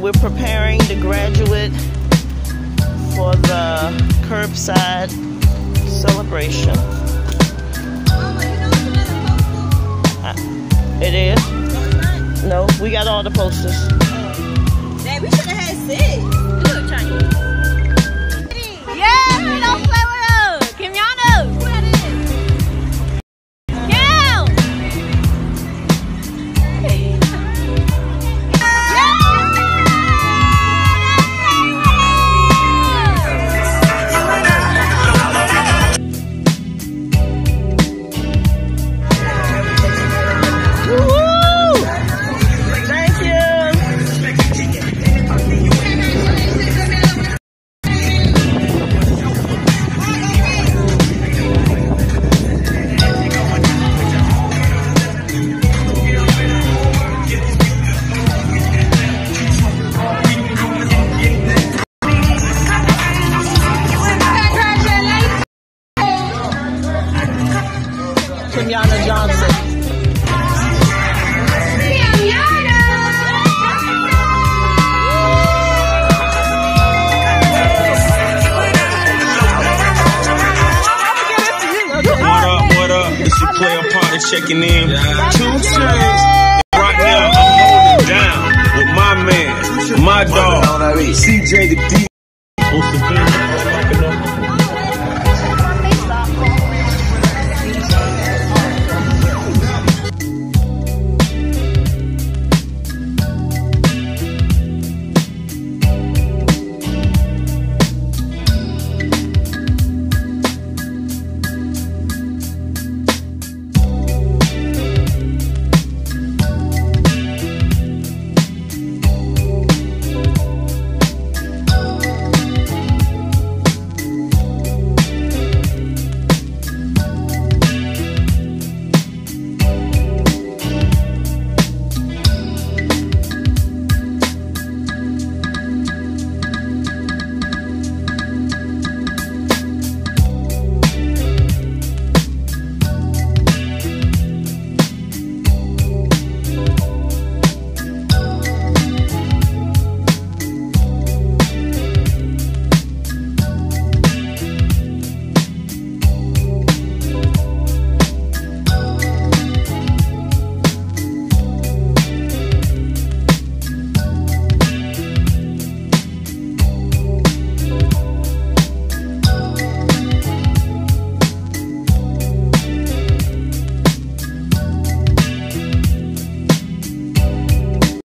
we're preparing the graduate for the curbside celebration. Uh, It is? No, we got all the posters. Dang, we should have had six. Kimyonna Johnson. Player partner checking in. Two serves. Right now, I'm holding down with my man, my dog, CJ the D.